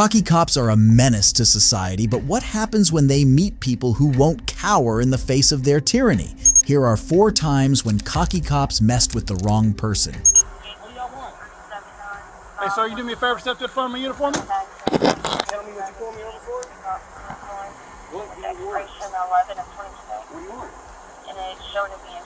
Cocky cops are a menace to society, but what happens when they meet people who won't cower in the face of their tyranny? Here are four times when cocky cops messed with the wrong person. Hey, sir, you do me a favor, step to the front of my uniform? Tell me what you pulled me over for? What do you want? Expiration 11 of 26. What do you want? And it's showing to be insurance.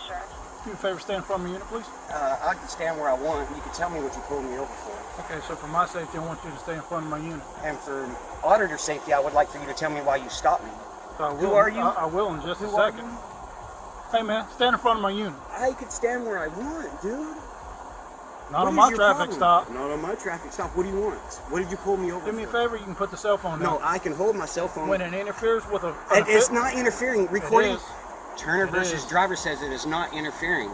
Do me a favor, stand in front of my unit, please. Uh, I can stand where I want. You can tell me what you pulled me over for. Okay, so for my safety, I want you to stay in front of my unit. And for auditor safety, I would like for you to tell me why you stopped me. So Who are you? I, I will in just Who a second. Hey, man, stand in front of my unit. I could stand where I want, dude. Not What on my traffic problem? stop. Not on my traffic stop. What do you want? What did you pull me over Do me a favor, you can put the cell phone No, down. I can hold my cell phone. When it interferes with a. It- it's not interfering. Recording. Turner It versus is. driver says it is not interfering.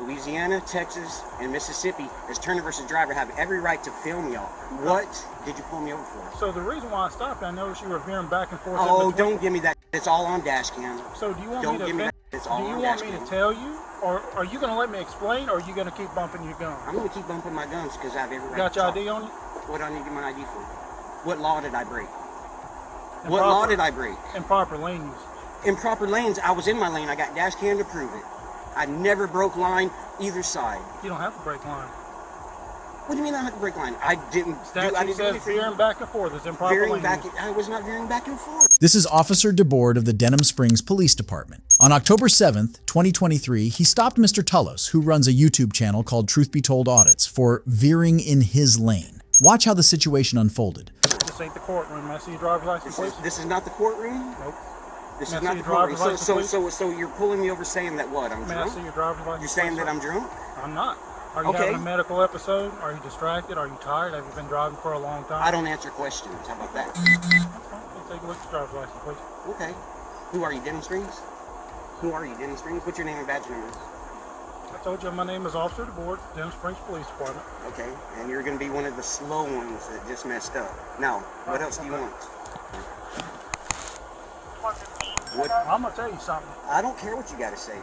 Louisiana, Texas, and Mississippi, as Turner versus driver, have every right to film y'all. What did you pull me over for? So the reason why I stopped, I noticed you were veering back and forth. Oh, don't give me that. It's all on dash cam. So do you want don't me to? give me that. It's do you on want dash me to tell you, or are you going to let me explain, or are you going to keep bumping your gun? I'm gonna keep bumping my guns because I have every right. Got to your. ID on you? What do I need to get my ID for? What law did I break? And What law did I break? Improper lane use. Improper lanes. I was in my lane. I got dash cam to prove it. I never broke line either side. You don't have to break line. What do you mean I had to break line? I didn't. do, I didn't do says anything. veering back and forth is improper veering lane back. I was not veering back and forth. This is Officer DeBoard of the Denham Springs Police Department. On October 7th, 2023, he stopped Mr. Tullos, who runs a YouTube channel called Truth Be Told Audits, for veering in his lane. Watch how the situation unfolded. This ain't the courtroom. May I see your driver's license, This is, this is not the courtroom. Nope. This May I is not the your courtroom. driver's So, license, so, please? so, so you're pulling me over saying that what? I'm May I drunk. see your driver's license? You're saying that I'm drunk. I'm not. Are you Okay. having a medical episode? Are you distracted? Are you tired? Have you been driving for a long time? I don't answer questions. How about that? That's. Let's take a look at your driver's license, please. Okay. Who are you, Denham Springs? Who are you, Denham Springs? What's your name and badge number? I told you my name is Officer DeBoard, Denham Springs Police Department. Okay. And you're going to be one of the slow ones that just messed up. Now, what else do you want? 115. What? I'm gonna tell you something. I don't care what you got to say.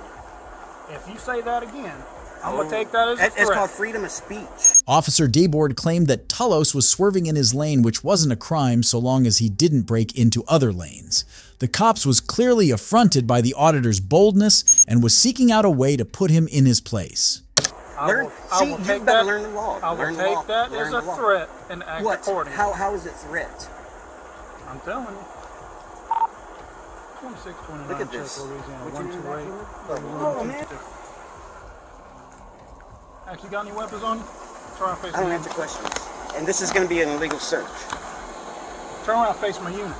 If you say that again, I'm Oh. gonna take that as a It- It's threat. called freedom of speech. Officer DeBoard claimed that Tullos was swerving in his lane, which wasn't a crime so long as he didn't break into other lanes. The cops was clearly affronted by the auditor's boldness and was seeking out a way to put him in his place. I Learn- will, I see, will you take better that. learn the law. I will Learn take law. that Learn as a threat and act What? accordingly. How, how is it threat? I'm telling you. 26, 29, Look at this. Louisiana, What you mean 128. Oh, man. Actually, got any weapons on you? Turn around, face I don't answer questions. And this is going to be an illegal search. Turn around, face my unit.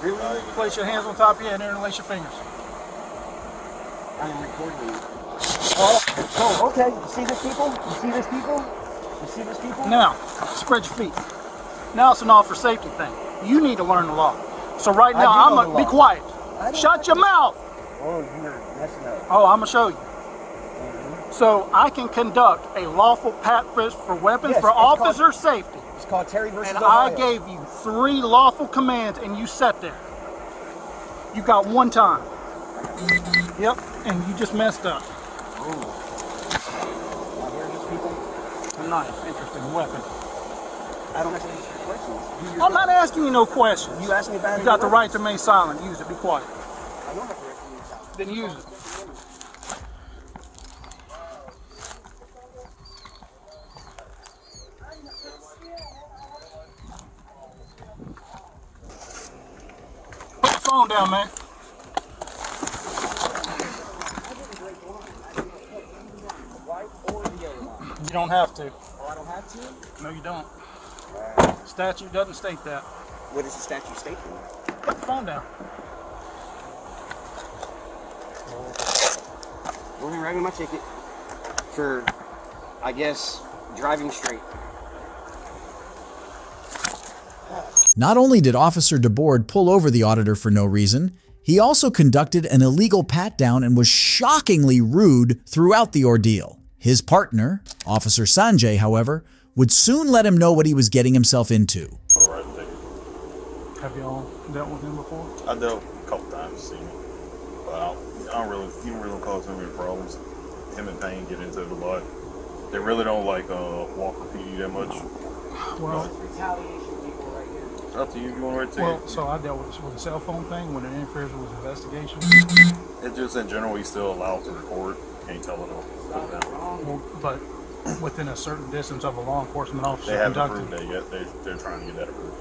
Really? Place your hands on top of your head and interlace your fingers. I am recording you. Oh, oh, okay. You see this people? You see this people? You see this people? Now, spread your feet. Now it's an all for safety thing. You need to learn the law. So right now, I'm gonna be quiet. Shut your mouth. Oh, you're messing up. Oh, I'm gonna show you. Mm-hmm. So I can conduct a lawful pat frisk for weapons Yes, for it's called- officer safety. It's called Terry versus And I gave you three lawful commands and you sat there. You got one time. Yep, and you just messed up. Now, here are these people. A knife, interesting weapon. I don't have to answer your questions. I'm not asking you no questions. you asked me about You got the right to remain silent. Use it. Be quiet. I don't have the right to use that. Then use it. Put the phone down, man. Right or the other one? You don't have to. Oh, I don't have to? No, you don't. Statute doesn't state that. What does the statute state then? Put the phone down. Well, then write me my ticket for, I guess, driving straight. Not only did Officer DeBoard pull over the auditor for no reason, he also conducted an illegal pat down and was shockingly rude throughout the ordeal. His partner, Officer Sanjay, however, would soon let him know what he was getting himself into. Right. Have y'all dealt with him before? I dealt a couple times, seen him. but I don't, I don't really, he don't really cause him any problems. Him and Payne get into it a lot. They really don't like uh, Walker PD that much. Well, Retaliation people right here. It's up to you if you want to write a ticket. well, so I dealt with this with a cell phone thing when it interferes with investigation. It's just in general, he's still allowed to record. Can't tell it all. Put down. Well, but within a certain distance of a law enforcement officer They haven't conducting. approved that yet. They, they're trying to get that approved.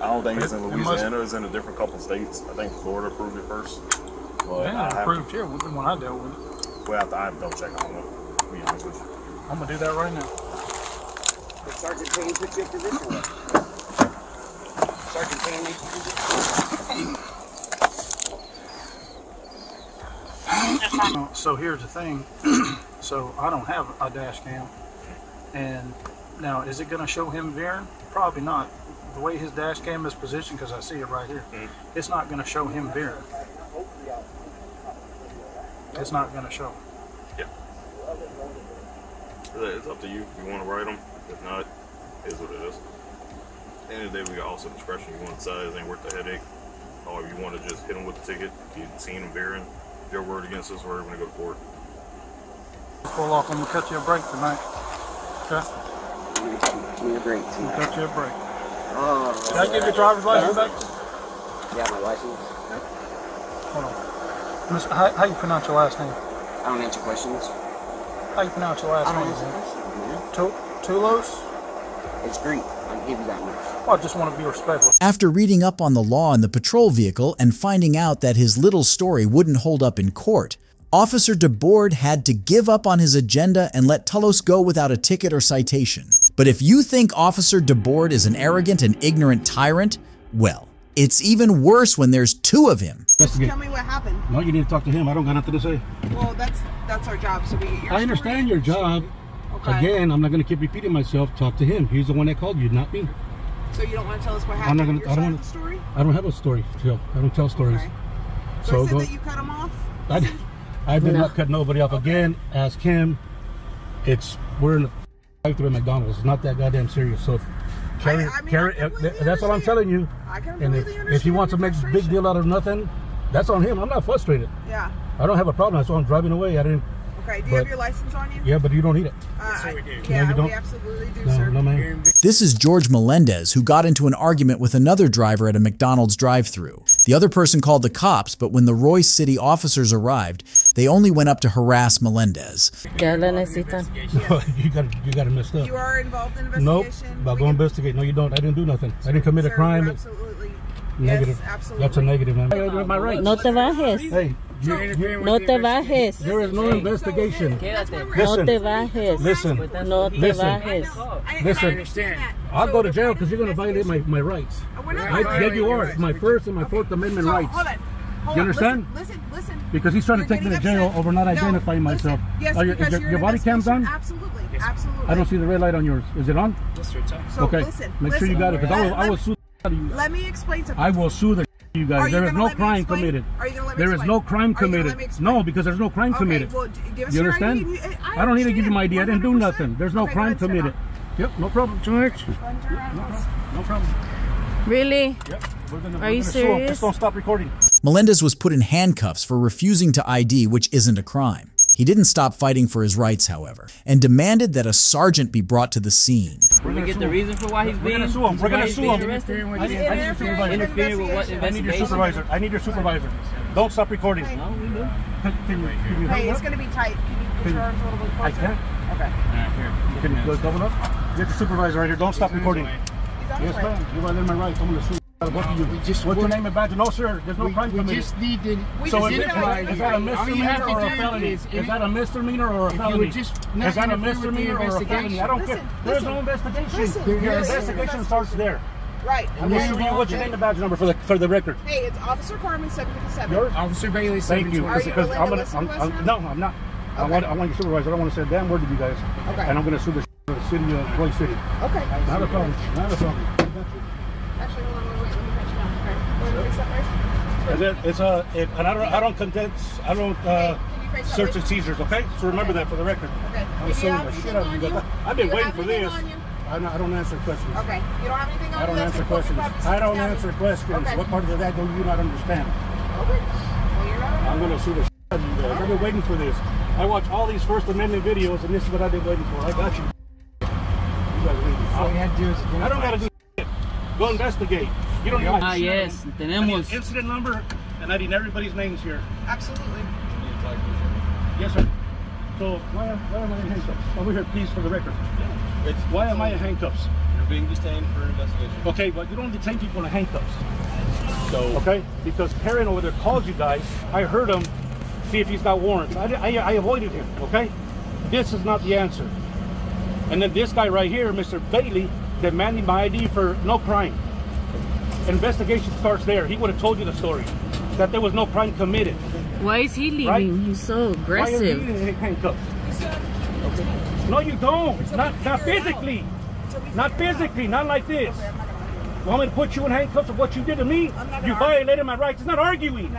I don't think it's in It- it must- Louisiana. It's in a different couple states. I think Florida approved it first. But Yeah, I have approved here when when I dealt with it. To, well, I have to, I have to double check. I don't know. To be honest with you. I'm gonna do that right now. Did Sergeant Payne put you in position? Sergeant Payne makes you position. Uh, So here's the thing. so I don't have a dash cam, and now is it gonna show him veering? Probably not. The way his dash cam is positioned, because I see it right here, mm-hmm. it's not gonna show him veering. It's not gonna show. Yeah. It's up to you. If you want to write them, if not, it is what it is. At the end of the day, we got also discretion. You want to decide it ain't worth the headache. Or you want to just hit him with the ticket, you seen him veering, your word against us, we're going to go to court. Pull off. I'm gonna cut you a break tonight. Okay, Give me a break. I'm gonna cut you a break. Oh, Can I give your driver's license back? yeah, my license. Hold on. Miss, how, how you pronounce your last name? I don't answer questions. How you pronounce your last I don't name? answer man? questions, man. Tu- Tullos? It's Greek. I'll give you that much. Well, I just want to be respectful. After reading up on the law in the patrol vehicle and finding out that his little story wouldn't hold up in court, Officer DeBoard had to give up on his agenda and let Tullos go without a ticket or citation. But if you think Officer DeBoard is an arrogant and ignorant tyrant, well, it's even worse when there's two of him. Tell me what happened. No, you need to talk to him. I don't got nothing to say. Well, that's that's our job. So we get your I understand your job. Okay. Again, I'm not going to keep repeating myself. Talk to him. He's the one that called you, not me. So you don't want to tell us what happened? I'm happened? not gonna- I don't side wanna- story. I don't have a story to tell. I don't tell stories. Okay. So, So I said go. that you cut him off. I, I did not cut nobody off. Again, ask him. It's we're in the fight through at McDonald's. It's not that goddamn serious. So, carry, I mean, carry. completely that's what I'm telling you. I can And if, completely if he wants to make a big deal out of nothing, that's on him. I'm not frustrated. Yeah. I don't have a problem. That's why I'm driving away. I didn't. Okay. Do you But- have your license on you? Yeah, but you don't need it. Uh, I- No, yeah, you we absolutely do, No, sir. no, man. This is George Melendez, who got into an argument with another driver at a McDonald's drive thru The other person called the cops, but when the Royse City officers arrived, they only went up to harass Melendez. ¿Qué la necesitan? you got you got it messed up. You are involved in investigation. I'll We go investigate. No, you don't. I didn't do nothing. I didn't commit a crime. Absolutely. Negative. Yes, absolutely. That's a negative, man. Hey, my rights. No te bajes. Hey, you, you, No te bajes. there is no investigation. That's No Listen. te bajes. Listen. No te Listen. bajes. I, Listen. I understand that. I'll go to jail because you're going to violate my, my rights. We're I, violating yeah, you are. my First and my Fourth Amendment So, rights. Hold on. Hold You understand? Listen, listen. listen. Because he's trying to You're take me to jail upset. over not identifying listen. myself. Yes, Are you- because is your- you're your body cam's on? investigation. Absolutely. Absolutely. I don't see the red light on yours. Is it on? So okay. listen. Make sure you got it because I will, Let- I will sue the out of you. Let me explain something. I will sue the you guys. you There is no crime committed. Are you gonna let me There is no crime Are you gonna committed. let me explain? No, because there's no crime Okay, committed. well, d- give us You understand? You- I I don't need to give you my ID. I didn't do nothing. There's no Okay, crime committed. Yep, no problem. George, Run your ass. No problem. really? Yep. We're gonna, Are you gonna sue 'em. serious? Just don't stop recording. Melendez was put in handcuffs for refusing to ID, which isn't a crime. He didn't stop fighting for his rights, however, and demanded that a sergeant be brought to the scene. We're gonna get sue the 'em. reason for why he's We're being gonna sue him. We're gonna sue being him. arrested? I need, I need your supervisor. Interfering with what investigation. I need your supervisor. I need your supervisor. Don't stop recording. No, we do. You, you Hey, it's going to be tight. Can you put your arms a little bit I can. Okay. Can you go double up? Get the supervisor right here. Don't stop recording. He's on his Yes, ma'am. You're within my rights. I'm going to sue both of you. just What's your want- name and badge? No, sir. There's no crime we committed. just need to We So just is, need it, to is, that- is that a All you have misdemeanor or a felony? is- Is that a misdemeanor or a felony? just Is that a interfere with the misdemeanor or a felony? I don't care. Listen, There's no investigation. Listen, Your there is an investigation starts there. Right. I'm going to Okay. what's your name and badge number for the for the record. Hey, it's Officer Carmen, 757. Yours? Officer Bailey, Thank you. Are you Because I'm gonna, I'm, to us I'm, no, I'm not. I Okay. want, I want your supervisor. I don't want to say a damn word to you guys. Okay. And I'm going to sue the for the city of Royse City. Okay. Not a problem. Not a problem. Actually, hold on, wait, wait, let me catch you down. Okay. Want me to step right? And it, it's a, it, and I don't, I don't condense, I don't uh, Can you face that search way? and seizures. Okay, so remember that for the record. Okay. I'm Do you suing have the shit out of you you? I've been you waiting for this. I don't, I don't answer questions. Okay. You don't have anything on I don't you? Answer questions. I don't the answer questions. Okay. What part of that do you not understand? Okay. Well, you're not I'm going to sue the shit out of you guys. I've been waiting for this. I watch all these First Amendment videos, and this is what I've been waiting for. I got you. You guys are waiting. All you had to do is I don't gotta do shit. Go investigate. You don't need Ah, shit. yes, I need tenemos. incident number, and I need everybody's names here. Absolutely. Yes, sir. So why, why am I in handcuffs? Over here, please, for the record. It's, Why am I in handcuffs? You're being detained for an investigation. Okay, but you don't detain people in handcuffs. So, Okay? Because Karen over there called you guys. I heard him see if he's got warrants. I, I, I avoided him, okay? This is not the answer. And then this guy right here, Mr. Bailey, demanding my ID for no crime. Investigation starts there. He would have told you the story. That there was no crime committed. Why is he leaving? Right? He's so Why is he aggressive. in handcuffs? No, you don't. Not, not physically. Not physically. Not like this. Want me to put you in handcuffs of what you did to me? You violated my rights. It's not arguing.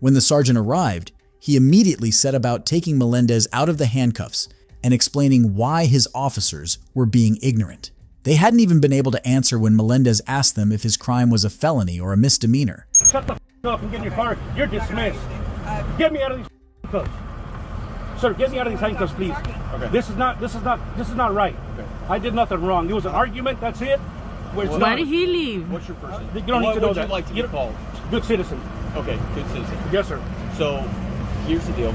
When the sergeant arrived, he immediately set about taking Melendez out of the handcuffs and explaining why his officers were being ignorant. They hadn't even been able to answer when Melendez asked them if his crime was a felony or a misdemeanor. Shut the f- up and get in your car. You're dismissed. Get me out of these handcuffs. Sir, get me out of these handcuffs, please. Okay. This is not this is not this is not right. I did nothing wrong. It was an argument, that's it. Where Why not- did he leave? what's your first name? You don't need to know would that. you like to be You don't- called? Good citizen. Okay, good citizen. Yes, sir. So, here's the deal.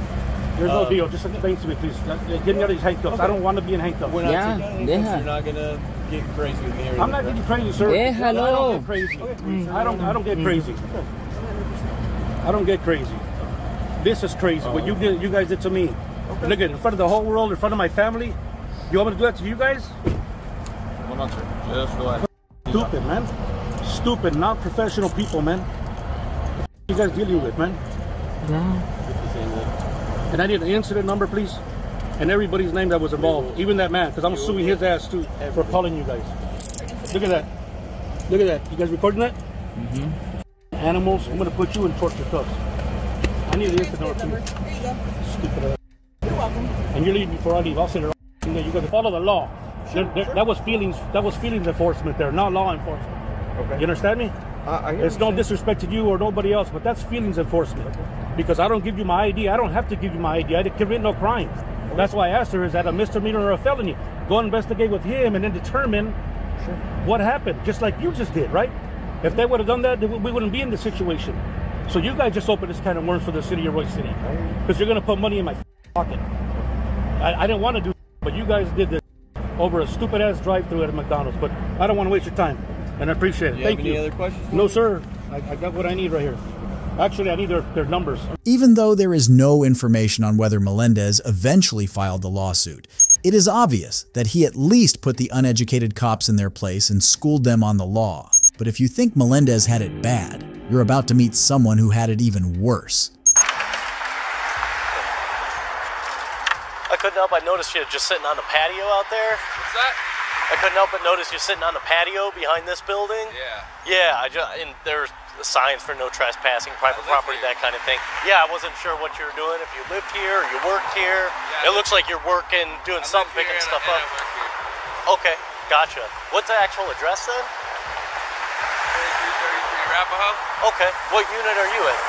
There's no Uh, deal. Just explain to me, please. Uh, Get me out of these handcuffs. I don't want to be in handcuffs. We're not Yeah, taking deja. handcuffs. You're not gonna get crazy with me. Or I'm not getting crazy, sir. Déjalo. I don't get crazy. Mm. I don't. I don't get mm. crazy. I don't get crazy. This is crazy. What you oh. did, you guys did to me. Look at in front of the whole world, in front of my family. You want me to do that to you guys? right? Hold on, sir. Just relax. Stupid, man. Stupid, non-professional people, man. You guys dealing with, man. Yeah. And I need an incident number, please, and everybody's name that was involved, even that man, because I'm suing his ass too for calling you guys. Look at that. Look at that. You guys recording that? Mm-hmm. Animals. I'm gonna put you in torture cuffs. I need an incident number, please. Stupid ass. You're welcome. And you're leaving before I leave. I'll sit there. You gotta follow the law. There- there- that was feelings. That was feelings enforcement there, not law enforcement. Okay. You understand me? I It's no disrespect to you or nobody else, but that's feelings enforcement. Because I don't give you my ID. I don't have to give you my ID. I didn't commit no crime. That's why I asked her, is that a misdemeanor or a felony? Go investigate with him and then determine what happened, just like you just did, right? If they would have done that, we wouldn't be in this situation. So you guys just opened this kind of worms for the city of Royse City. Because you're going to put money in my pocket. I, I didn't want to do but you guys did this over a stupid ass drive through at a McDonald's. But I don't want to waste your time. And I appreciate it. you Thank you. any other questions? No, sir. I, I got what I need right here. Actually, I need their, their numbers. Even though there is no information on whether Melendez eventually filed the lawsuit, it is obvious that he at least put the uneducated cops in their place and schooled them on the law. But if you think Melendez had it bad, you're about to meet someone who had it even worse. I couldn't help but notice you just sitting on the patio out there. What's that? I couldn't help but notice you're sitting on the patio behind this building. Yeah. Yeah, I just and there's signs for no trespassing, private property, here. that kind of thing. Yeah, I wasn't sure what you were doing. If you lived here, or you worked here. Yeah, it looks like you're working, doing I something, picking and stuff I, up. and I work here. Okay, gotcha. What's the actual address then? 3333 Arapahoe. Okay, what unit are you in?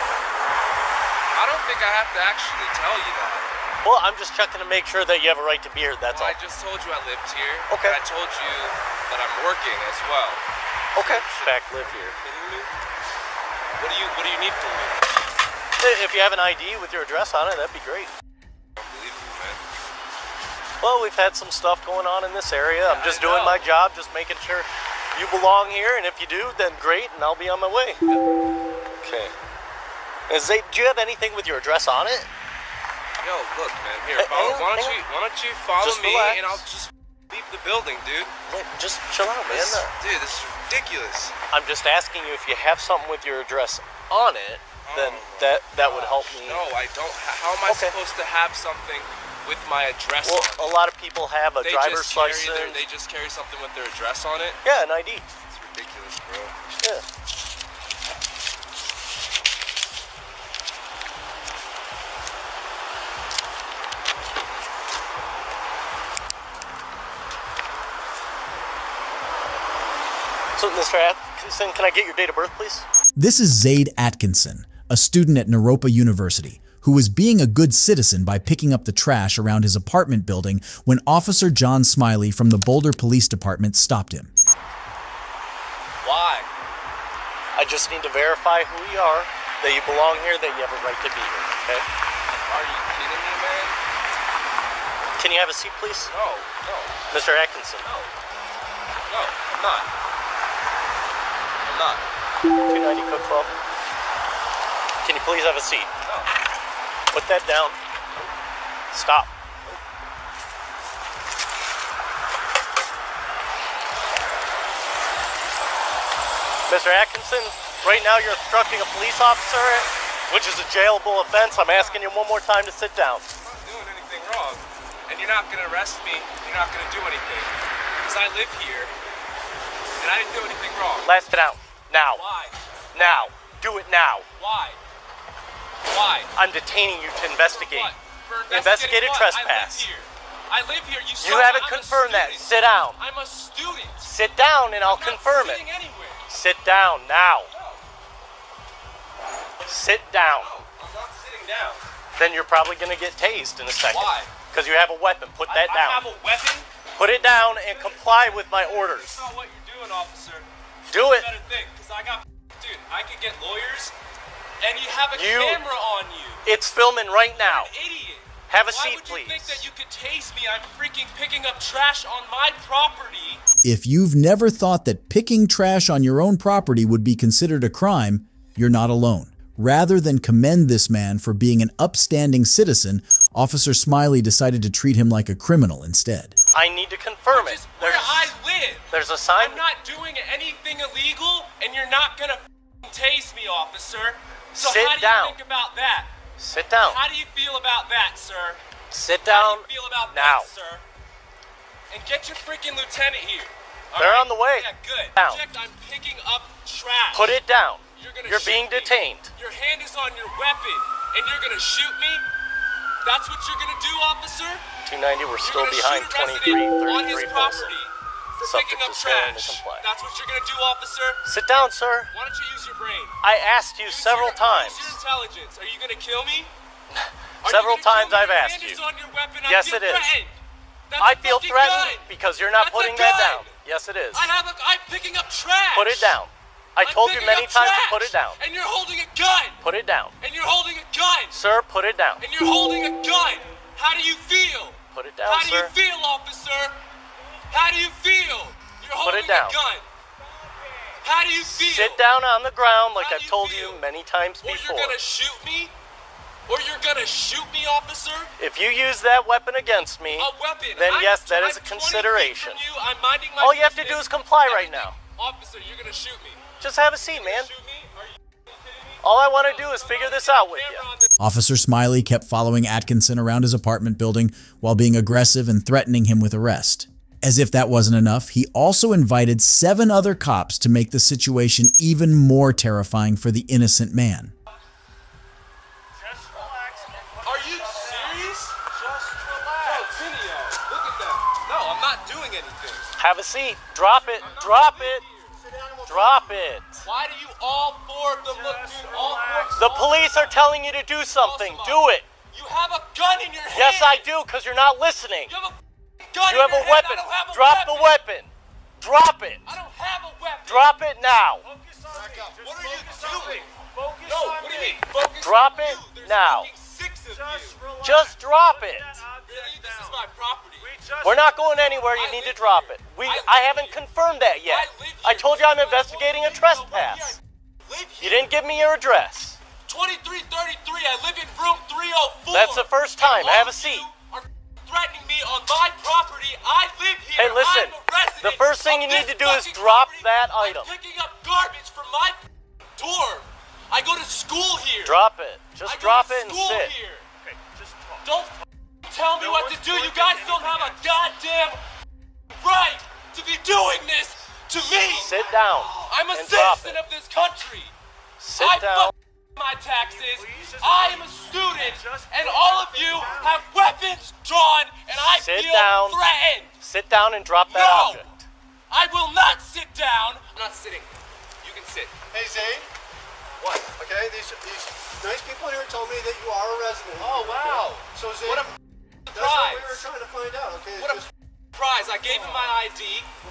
I don't think I have to actually tell you that. Well, I'm just checking to make sure that you have a right to be here. That's Well, all. I just told you I lived here. Okay. And I told you that I'm working as well. Okay. Back live here. What do you What do you need from me? If you have an ID with your address on it, that'd be great. Unbelievable, man. Well, we've had some stuff going on in this area. I'm just I doing know. my job, just making sure you belong here, and if you do, then great, and I'll be on my way. Okay. Is they, do you have anything with your address on it? Yo, look, man. Here, Hey, follow, why don't you Why don't you follow Just me relax. and I'll just leave the building, dude. Just chill out, man. This, dude, this is ridiculous. I'm just asking you if you have something with your address on it, then Oh, that that would help me. No, I don't. How am I Okay. supposed to have something with my address Well, on? a lot of people have a they driver's license. their, They just carry something with their address on it. yeah, an ID. It's ridiculous, bro. Yeah. Mr. Atkinson, can I get your date of birth, please? This is Zayd Atkinson, a student at Naropa University, who was being a good citizen by picking up the trash around his apartment building when Officer John Smiley from the Boulder Police Department stopped him. Why? I just need to verify who you are, that you belong here, that you have a right to be here, okay? Are you kidding me, man? Can you have a seat, please? No, no, Mr. Atkinson. no. No, I'm not. I'm not. 290 code 12. Can you please have a seat? No. Put that down. Stop. Mr. Atkinson, right now you're obstructing a police officer, which is a jailable offense. I'm asking you one more time to sit down. I'm not doing anything wrong. And you're not gonna arrest me. You're not gonna do anything. Because I live here. And I didn't do anything wrong. Last it out. Now. Why? Now. Do it now. Why? Why? I'm detaining you to investigate. For Investigated what? trespass. I live here. I live here. You, You haven't I'm confirmed that. Sit down. I'm a student. Sit down and I'll I'm confirm it. anywhere. Sit down now. Sit down. No, I'm not sitting down. Then you're probably going to get tased in a second. Why? Because you have a weapon. Put that I, I down. have a weapon. Put it down and comply with my orders. That's not what you're doing, officer. Do You it. better think, because I got, dude, I could get lawyers, and you have a You- camera on you. It's filming right now. You're an idiot. Have a Why seat, would you please. think that you could tase me? I'm freaking picking up trash on my property. If you've never thought that picking trash on your own property would be considered a crime, you're not alone. Rather than commend this man for being an upstanding citizen, Officer Smiley decided to treat him like a criminal instead. I need to confirm Which it. There's, I live. there's a sign. I'm not doing anything illegal, and you're not gonna f***ing tase me, officer. So Sit how do down. you think about that? Sit down. How do you feel about that, sir? Sit How down do you feel about now. that, sir? And get your freaking lieutenant here. All They're right? on the way. Yeah, good. Down. Check, I'm picking up trash. Put it down. You're gonna You're being me. detained. Your hand is on your weapon, and you're gonna shoot me. That's what you're gonna do, officer. 290, we're still behind shoot a resident on his 2333 Boulder. property for Subject is failing to comply. That's what you're gonna do, officer. Sit down, sir. Why don't you use your brain? I asked you Use several your, times. Use your intelligence. Are you gonna kill me? Several times me? I've asked you. on your weapon. Yes, it is. I feel threatened gun. because you're not That's putting that down. Yes, it is. I have a. I'm picking up trash. Put it down. I I'm told you many times to put it down. And you're holding a gun. Put it down. And you're holding a gun. Sir, put it down. And you're holding a gun. How do you feel? Put it down, How do you feel, officer? How do you feel? You're Put holding it down. a gun. How do you feel? Sit down on the ground like I've told feel? you many times Or before. you're gonna shoot me? Or you're gonna shoot me, officer? If you use that weapon against me, A weapon. then I'm, yes, that I'm is a consideration. You. I'm minding my All you have to do is comply right now. Officer, you're gonna shoot me. Just have a seat, man. All I want to do is figure this out with you. Camera on this- Officer Smiley kept following Atkinson around his apartment building while being aggressive and threatening him with arrest. As if that wasn't enough, he also invited seven other cops to make the situation even more terrifying for the innocent man. Just relax. Are you serious? Just relax. Oh, Tinio, look at that. No, I'm not doing anything. Have a seat. Drop it. Drop it. Drop it. Why do you all four of them look, dude? All four. The police are telling you to do something. Do it. You have a gun in your hand. Yes, I do, because you're not listening. You have a gun You in have your a hand. weapon. I don't have a Drop weapon. the weapon. Drop it. I don't have a weapon. Drop it now. What are you doing? no, what do you mean? Focus Drop on it you. There's now. Fucking Six of you. Just drop it. This is my property. We're not going anywhere. You I need to drop here. it. We I I haven't here. confirmed that yet. I I told you I'm This is my investigating a home. You know, trespass. You didn't give me your address. 2333. I live in room 304. That's the first time. And Have a seat. threatening me on my property. I live here. Hey, listen. I'm a The first thing you need to do is drop property. that I'm item. picking up garbage from my dorm. I go to school here. Drop it. Just drop it and sit. Don't tell me what to do. You guys don't have a goddamn right to be doing this to me. Sit down. I'm a and citizen it. of this country. Sit down. I down. fuck my taxes. I am a student, and all of you have weapons drawn, and I Sit feel down. threatened. Sit down and drop that No. object. I will not sit down. I'm not sitting. You can sit. Hey, Zane. What? Okay, these these nice people here told me that you are a resident. Oh, wow. So Zay, What a that's what we were trying to find out. Okay. What a just- surprise. I gave him my ID.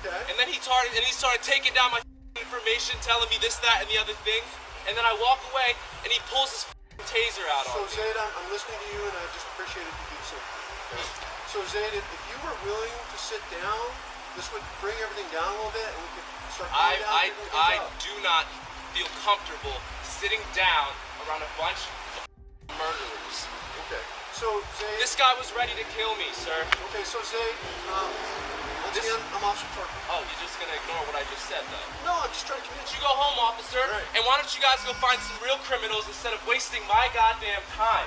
Okay. And then he started and he started taking down my information, telling me this, that, and the other thing. And then I walk away and he pulls his taser out So on me. So Zayd, I'm, I'm listening to you, and I just appreciate if you do so. Okay. So Zayd, if, if you were willing to sit down, this would bring everything down a little bit, and we could start. I, I, I do not feel comfortable sitting down around a bunch of murderers. Okay. So Zayd. This guy was ready to kill me, sir. Okay, so Zayd, um, once again, I'm Officer Parker. Oh, you're just gonna ignore what I just said, though. No, I'm just trying to convince You go home, officer, and why don't you guys go find some real criminals instead of wasting my goddamn time?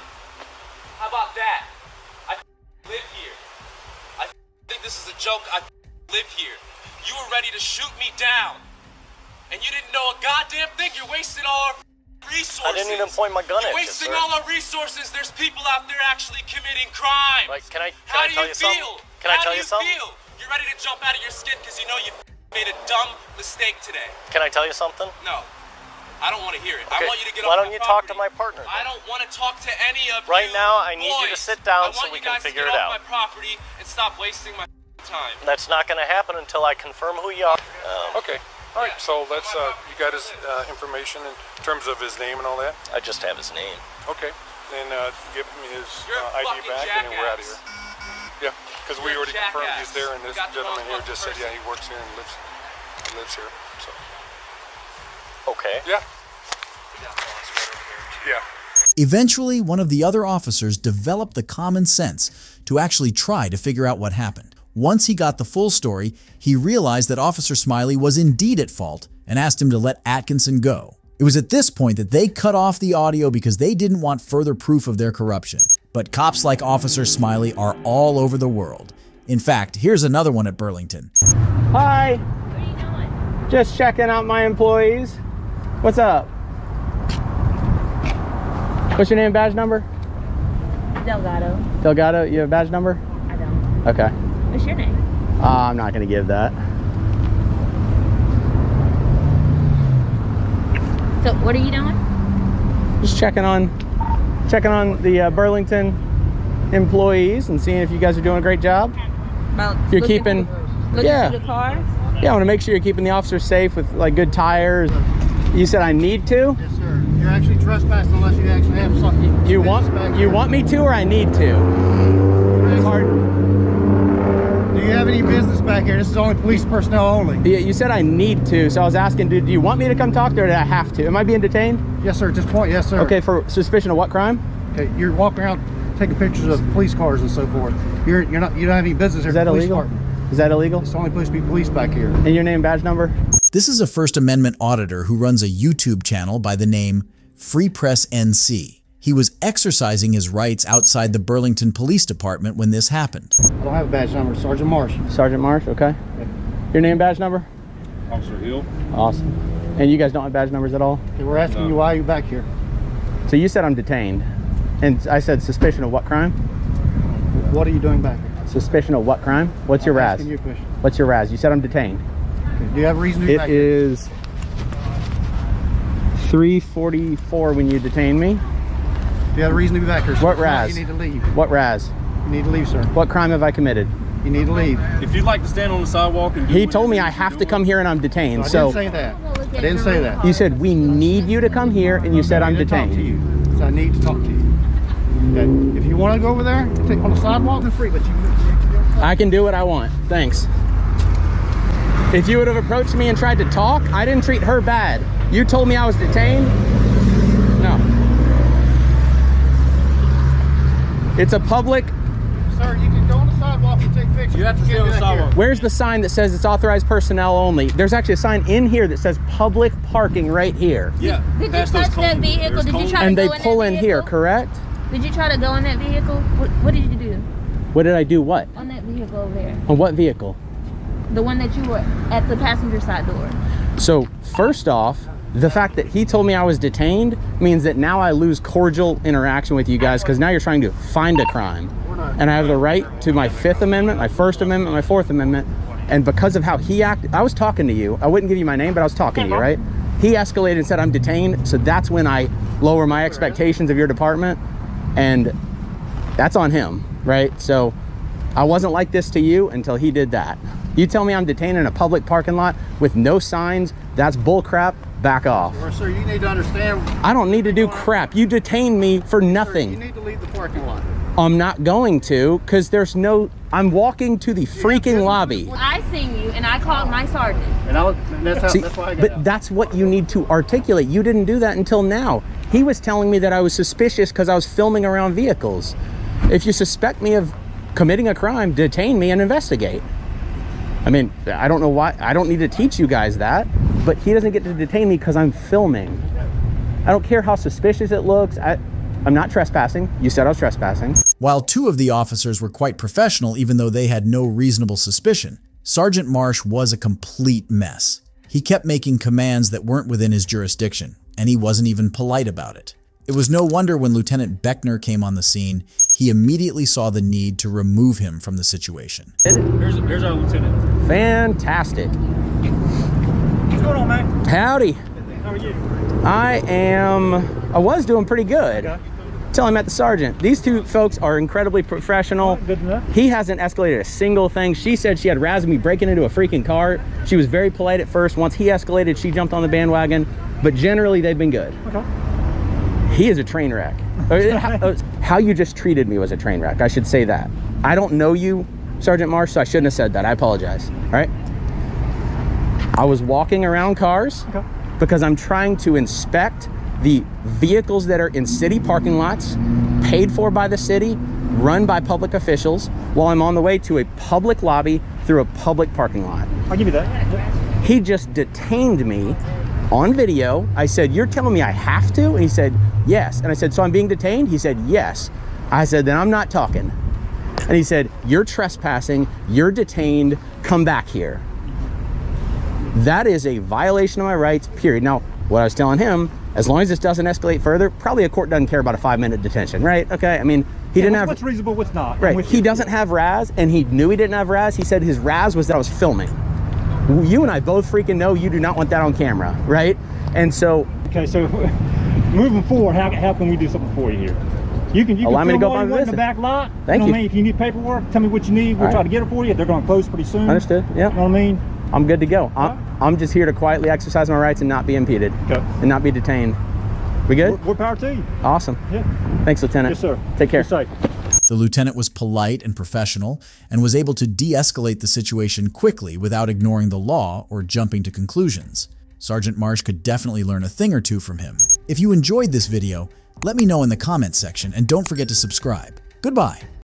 How about that? I live here. I think this is a joke. I live here. You were ready to shoot me down, and you didn't know a goddamn thing. You're wasting all our resources. I didn't even point my gun You're at you, wasting all our resources. There's people out there actually committing crimes. Like, can I can How I do tell you you something? feel? Can I How tell do you you something? feel? You're ready to jump out of your skin because you know you made a dumb mistake today. Can I tell you something? No. I don't want to hear it. I want you to get why don't my you talk to my partner? I don't want to talk to any of Right you Right now, I need you to sit down I so want we you can guys to figure get off my property and stop wasting my time. That's not going to happen until I confirm who you are. Um, Okay. All right. So let's. Uh, you got his uh, information in terms of his name and all that. I just have his name. Okay. Then uh, give him his uh, ID fucking back, and then we're out of here. Yeah, because we You're a already confirmed he's there, and this gentleman here just said, yeah, he works here and lives, he lives here. So. Okay. Yeah. Yeah. Eventually, one of the other officers developed the common sense to actually try to figure out what happened. Once he got the full story, he realized that Officer Smiley was indeed at fault and asked him to let Atkinson go. It was at this point that they cut off the audio because they didn't want further proof of their corruption. But cops like Officer Smiley are all over the world. In fact, here's another one at Burlington. Hi. What are you doing? Just checking out my employees. What's up? What's your name and badge number? Delgado. Delgado, you have a badge number? I don't. Okay. What's your name? Uh, I'm not going to give that. So, what are you doing? Just checking on checking on the uh, Burlington employees and seeing if you guys are doing a great job. About If you're keeping through- yeah. the cars? Yeah, I want to make sure you're keeping the officers safe with like good tires. You said I need to? Yes, sir. You're actually trespassing unless you actually have something. You want you want me to or I need to? It's hard. Back here? This is only police personnel only. Yeah, you said I need to, so I was asking, do, do you want me to come talk to her or do I have to? Am I being detained? Yes, sir. At this point, yes, sir. Okay, for suspicion of what crime? Okay, you're walking around taking pictures of police cars and so forth. You're you're not you don't have any business here. Is that police illegal? department. Is that illegal? It's only supposed to be police back here. And your name, badge number? This is a First Amendment auditor who runs a YouTube channel by the name Free Press NC. He was exercising his rights outside the Burlington Police Department when this happened. I don't have a badge number. Sergeant Marsh. Sergeant Marsh, okay. Your name, badge number? Officer Hill. Awesome. And you guys don't have badge numbers at all? Okay, we're asking you why you're you back here. So you said I'm detained. And I said suspicion of what crime? What are you doing back here? Suspicion of what crime? What's your I'm RAS? you. What's your RAS? You said I'm detained. Okay, Do you have a reason to be It back here? is 344 when you detain me. Do you have a reason to be back here? sir? What If not, RAS? You need to leave. What RAS? You need to leave, sir. What crime have I committed? You need to leave. If you'd like to stand on the sidewalk and do He told me I have to come here and I'm detained. I So didn't say that. I didn't say that. you said we need you to come here and you said I I'm didn't talk to detained. you. So I need to talk to you. Okay. If you want to go over there, take on the sidewalk, then free. But you, I can do what I want. Thanks. If you would have approached me and tried to talk, I didn't treat her bad. You told me I was detained? No. It's a public. sir, you can go on the sidewalk and take pictures. You have to but stay can't on the that here. sidewalk. Where's the sign that says it's authorized personnel only? There's actually a sign in here that says public parking right here. Yeah. Did you touch that vehicle? There's Did you try And to they go in And they pull that in here, correct? Did you try to go in that vehicle? What, what did you do What did I do what? on that vehicle over there? On what vehicle? The one that you were at the passenger side door. So, first off, the fact that he told me I was detained means that now I lose cordial interaction with you guys because now you're trying to find a crime. And I have the right to my Fifth Amendment, my First Amendment, my Fourth Amendment. And because of how he acted, I was talking to you. I wouldn't give you my name, but I was talking to you, right? He escalated and said I'm detained. So that's when I lower my expectations of your department. And that's on him, right? So I wasn't like this to you until he did that. You tell me I'm detained in a public parking lot with no signs, that's bullcrap. Back off. Or, sir, you need to understand. I don't need to do crap. You detained me for You nothing. need to leave the parking lot. I'm not going to because there's no. I'm walking to the freaking lobby. I seen you and I called my sergeant. And I was, that's, how, See, that's why I got but out. that's what you need to articulate. You didn't do that until now. He was telling me that I was suspicious because I was filming around vehicles. If you suspect me of committing a crime, detain me and investigate. I mean, I don't know why. I don't need to teach you guys that, but he doesn't get to detain me because I'm filming. I don't care how suspicious it looks. I, I'm not trespassing. You said I was trespassing. While two of the officers were quite professional, even though they had no reasonable suspicion, Sergeant Marsh was a complete mess. He kept making commands that weren't within his jurisdiction, and he wasn't even polite about it. It was no wonder when Lieutenant Beckner came on the scene, he immediately saw the need to remove him from the situation. Here's, here's our lieutenant. Fantastic. What's going on, man? Howdy. How are you? I am, I was doing pretty good. Till I met the sergeant. These two folks are incredibly professional. Good enough. He hasn't escalated a single thing. She said she had razzed me breaking into a freaking car. She was very polite at first. Once he escalated, she jumped on the bandwagon. But generally, they've been good. Okay. He is a train wreck. Uh, how, uh, how you just treated me was a train wreck. I should say that. I don't know you, Sergeant Marsh, so I shouldn't have said that. I apologize. All right. I was walking around cars Okay. because I'm trying to inspect the vehicles that are in city parking lots, paid for by the city, run by public officials, while I'm on the way to a public lobby through a public parking lot. I'll give you that. He just detained me on video. I said, You're telling me I have to? And he said, Yes. And I said, So I'm being detained? He said, Yes. I said, Then I'm not talking. And he said, You're trespassing. You're detained. Come back here. That is a violation of my rights, period. Now, what I was telling him, as long as this doesn't escalate further, probably a court doesn't care about a five minute detention, right? Okay. I mean, he Yeah, didn't what's, have. What's reasonable? What's not? Right. He you. doesn't have RAS, and he knew he didn't have RAS. He said his RAS was that I was filming. You and I both freaking know you do not want that on camera, right? And so, Okay, so moving forward, how, how can we do something for you here? You can you Allow can me to go all by you want in the back lot. Thank you. Know you. what I mean? If you need paperwork, tell me what you need. We'll All try right. to get it for you. They're going to close pretty soon. understood. Yeah. You know what I mean? I'm good to go. I'm, I'm just here to quietly exercise my rights and not be impeded Okay. and not be detained. We good? More power to you. Awesome. Yeah. Thanks, Lieutenant. Yes, sir. Take care. Be safe. The lieutenant was polite and professional and was able to de escalate the situation quickly without ignoring the law or jumping to conclusions. Sergeant Marsh could definitely learn a thing or two from him. If you enjoyed this video, let me know in the comments section and don't forget to subscribe. Goodbye.